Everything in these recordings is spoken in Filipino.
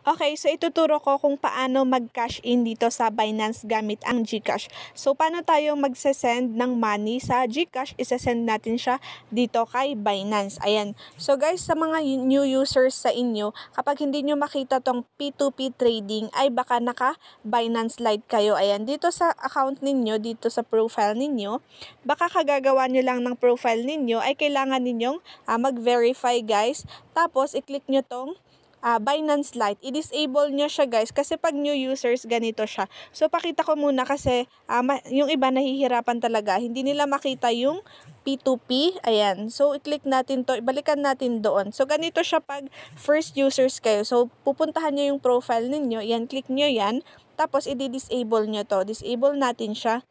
Okay, so ituturo ko kung paano mag-cash in dito sa Binance gamit ang GCash. So, paano tayo mag-send ng money sa GCash? Isa-send natin siya dito kay Binance. Ayan. So, guys, sa mga new users sa inyo, kapag hindi nyo makita tong P2P trading, ay baka naka-Binance Lite kayo. Ayan, dito sa account ninyo, dito sa profile ninyo, baka kagagawa nyo lang ng profile ninyo, ay kailangan ninyong uh, mag-verify, guys. Tapos, i-click nyo tong uh, Binance Lite, i-disable nyo siya guys kasi pag new users ganito siya. So pakita ko muna kasi uh, yung iba nahihirapan talaga. Hindi nila makita yung P2P. Ayan. So i-click natin to, ibalikan natin doon. So ganito siya pag first users kayo. So pupuntahan nyo yung profile ninyo. Yan, click nyo yan. Tapos i-disable nyo to. Disable natin siya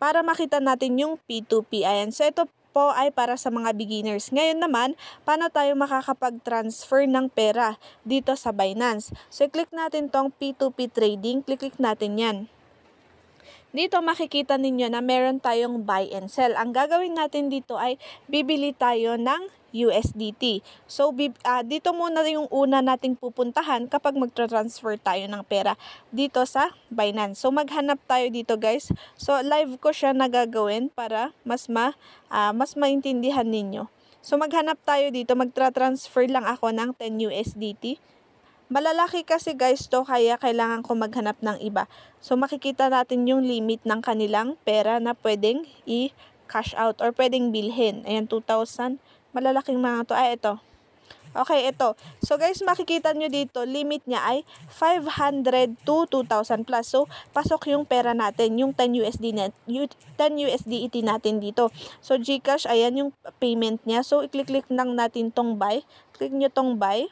para makita natin yung P2P. Ayan. So ito po ay para sa mga beginners. Ngayon naman, paano tayo makakapag-transfer ng pera dito sa Binance? So, click natin tong P2P trading. Click-click natin yan. Dito makikita ninyo na meron tayong buy and sell. Ang gagawin natin dito ay bibili tayo ng USDT. So, uh, dito muna yung una nating pupuntahan kapag magtra-transfer tayo ng pera dito sa Binance. So, maghanap tayo dito guys. So, live ko siya nagagawin para mas, ma, uh, mas maintindihan ninyo. So, maghanap tayo dito. Magtra-transfer lang ako ng 10 USDT. Malalaki kasi guys to kaya kailangan ko maghanap ng iba. So makikita natin yung limit ng kanilang pera na pwedeng i-cash out or pwedeng bilhin. Ayan 2,000. Malalaking mga to. Ay ito. Okay, ito. So guys, makikita nyo dito, limit niya ay 500 to 2,000 plus. So, pasok yung pera natin, yung 10 USD net, 10 USDT natin dito. So, GCash, ayan yung payment niya. So, i-click-click lang natin tong buy. Click nyo tong buy.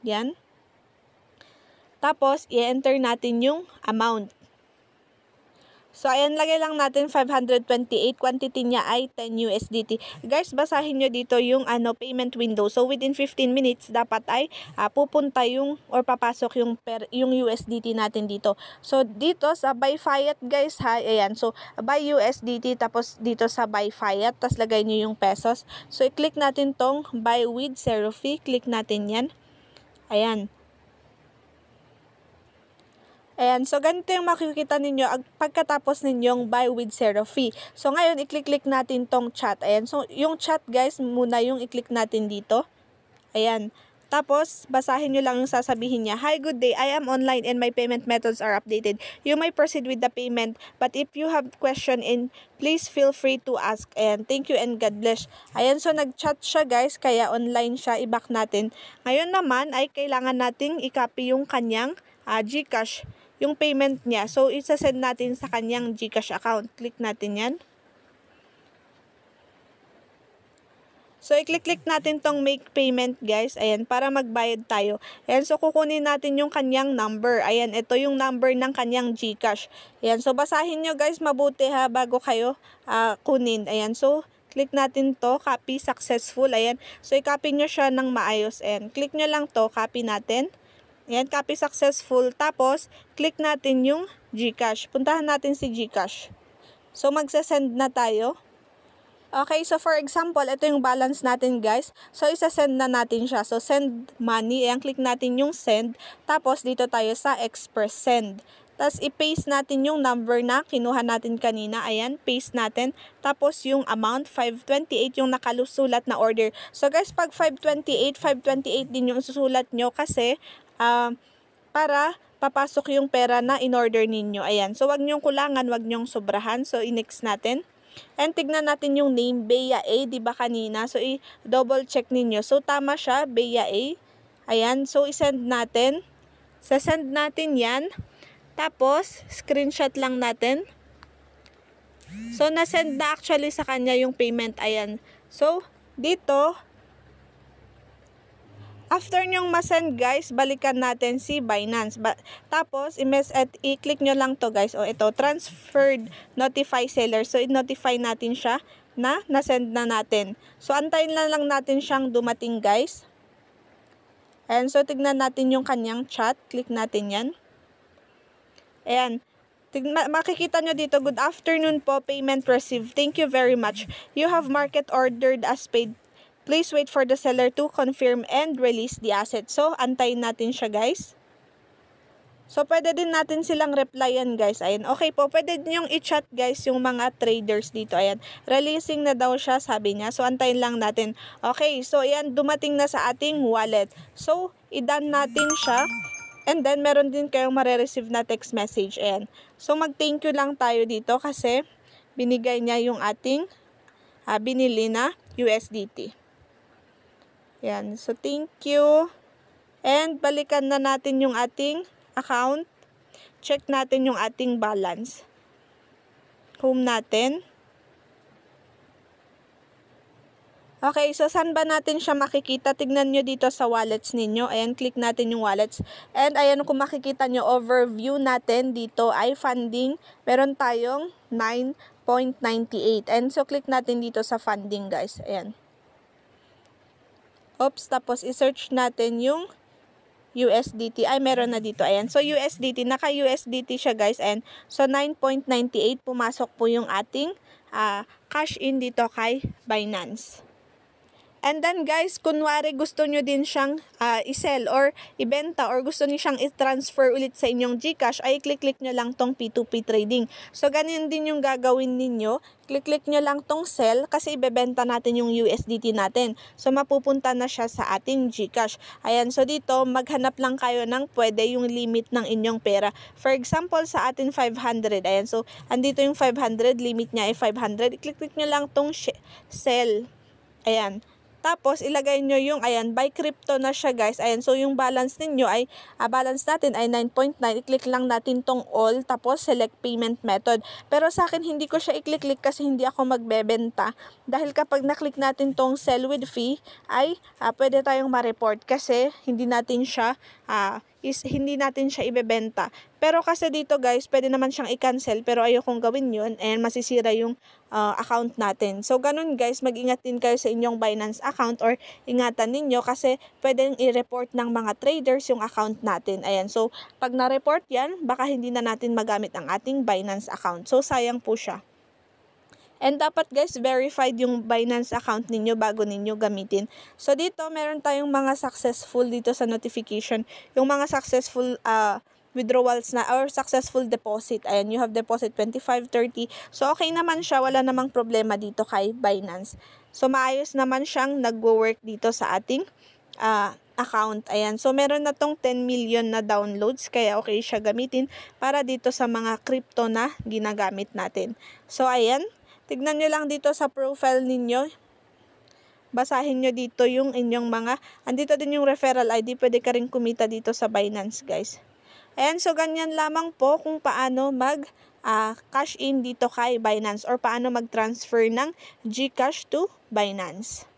Yan. Tapos, i-enter natin yung amount. So, ayan, lagay lang natin 528. Quantity niya ay 10 USDT. Guys, basahin nyo dito yung ano, payment window. So, within 15 minutes, dapat ay uh, pupunta yung or papasok yung, per, yung USDT natin dito. So, dito sa buy fiat, guys, ha, ayan. So, buy USDT, tapos dito sa buy fiat, tapos lagay nyo yung pesos. So, i-click natin tong buy with zero fee. Click natin yan. Ayan. Ayan, so ganito yung makikita ninyo pagkatapos ninyong buy with zero fee. So ngayon, i-click-click natin tong chat. Ayan, so yung chat guys, muna yung i-click natin dito. Ayan. Tapos, basahin nyo lang yung sasabihin niya, Hi, good day. I am online and my payment methods are updated. You may proceed with the payment, but if you have question in, please feel free to ask. And thank you and God bless. Ayan, so nag-chat siya guys, kaya online siya, i-back natin. Ngayon naman ay kailangan nating i-copy yung kanyang uh, Gcash yung payment niya. So, isa-send natin sa kanyang Gcash account. Click natin yan. So, i-click-click natin tong make payment, guys. Ayan, para magbayad tayo. Ayan, so kukunin natin yung kanyang number. Ayan, ito yung number ng kanyang Gcash. Ayan, so basahin nyo, guys, mabuti ha, bago kayo uh, kunin. Ayan, so click natin to, copy successful. Ayan, so i-copy nyo siya ng maayos. Ayan, click nyo lang to, copy natin. Ayan, copy successful. Tapos, click natin yung Gcash. Puntahan natin si Gcash. So, magsa-send na tayo. Okay, so for example, ito yung balance natin guys. So, isa-send na natin siya. So, send money. Ayan, click natin yung send. Tapos, dito tayo sa express send. Tapos, i-paste natin yung number na kinuha natin kanina. Ayan, paste natin. Tapos, yung amount, 528 yung nakalusulat na order. So, guys, pag 528, 528 din yung susulat nyo kasi uh, para papasok yung pera na in-order ninyo. Ayan. So, wag nyong kulangan, wag nyong sobrahan. So, i-next natin. And tignan natin yung name, Bea A, di ba kanina? So, i-double check ninyo. So, tama siya, Bea A. Ayan. So, i-send natin. Sa-send natin yan. Tapos, screenshot lang natin. So, na-send na actually sa kanya yung payment. Ayan. So, dito, After nyong masend guys, balikan natin si Binance. Ba tapos, i-mess at i-click nyo lang to guys. O ito, transferred notify seller. So, i-notify natin siya na nasend na natin. So, antayin lang lang natin siyang dumating guys. And so, tignan natin yung kanyang chat. Click natin yan. Ayan. Makikita nyo dito, good afternoon po, payment received. Thank you very much. You have market ordered as paid Please wait for the seller to confirm and release the asset. So, antayin natin siya guys. So, pwede din natin silang replyan, guys. Ayan. Okay po, pwede din yung i-chat, guys, yung mga traders dito. Ayan. Releasing na daw siya, sabi niya. So, antayin lang natin. Okay, so, ayan, dumating na sa ating wallet. So, idan natin siya. And then, meron din kayong mare-receive na text message. Ayan. So, mag-thank you lang tayo dito kasi binigay niya yung ating uh, binili na USDT. Ayan. So, thank you. And, balikan na natin yung ating account, check natin yung ating balance. Home natin. Okay, so saan ba natin siya makikita? Tignan nyo dito sa wallets ninyo. Ayan, click natin yung wallets. And ayan, kung makikita nyo, overview natin dito ay funding. Meron tayong 9.98. And so, click natin dito sa funding, guys. Ayan. Oops, tapos i-search natin yung USDT. Ay, meron na dito. Ayan. So, USDT. Naka-USDT siya, guys. And so, 9.98 pumasok po yung ating uh, cash in dito kay Binance. And then guys, kunwari gusto nyo din siyang uh, i-sell or ibenta or gusto niyo siyang i-transfer ulit sa inyong GCash, ay click-click nyo lang tong P2P trading. So ganyan din yung gagawin ninyo. Click-click nyo lang tong sell kasi ibebenta natin yung USDT natin. So mapupunta na siya sa ating GCash. Ayan, so dito maghanap lang kayo ng pwede yung limit ng inyong pera. For example, sa atin 500. Ayan, so andito yung 500, limit niya ay 500. I-click-click nyo lang tong sell. Ayan. Tapos, ilagay nyo yung, ayan, buy crypto na siya guys. Ayan, so yung balance ninyo ay, uh, balance natin ay 9.9. I-click lang natin tong all, tapos select payment method. Pero sa akin, hindi ko siya i-click-click kasi hindi ako magbebenta. Dahil kapag na-click natin tong sell with fee, ay uh, pwede tayong ma-report kasi hindi natin siya uh, is hindi natin siya ibebenta. Pero kasi dito guys, pwede naman siyang i-cancel pero ayokong gawin yun and masisira yung uh, account natin. So ganun guys, mag-ingat din kayo sa inyong Binance account or ingatan ninyo kasi pwedeng i-report ng mga traders yung account natin. Ayan, so pag na-report yan, baka hindi na natin magamit ang ating Binance account. So sayang po siya. And dapat guys, verified yung Binance account ninyo bago ninyo gamitin. So dito, meron tayong mga successful dito sa notification. Yung mga successful uh, withdrawals na or successful deposit. Ayan, you have deposit 25, 30. So okay naman siya, wala namang problema dito kay Binance. So maayos naman siyang nagwo-work dito sa ating uh, account. Ayan. So, meron na tong 10 million na downloads. Kaya, okay siya gamitin para dito sa mga crypto na ginagamit natin. So, ayan. Tignan nyo lang dito sa profile ninyo. Basahin nyo dito yung inyong mga, andito din yung referral ID, pwede ka rin kumita dito sa Binance guys. Ayan, so ganyan lamang po kung paano mag uh, cash in dito kay Binance or paano mag-transfer ng GCash to Binance.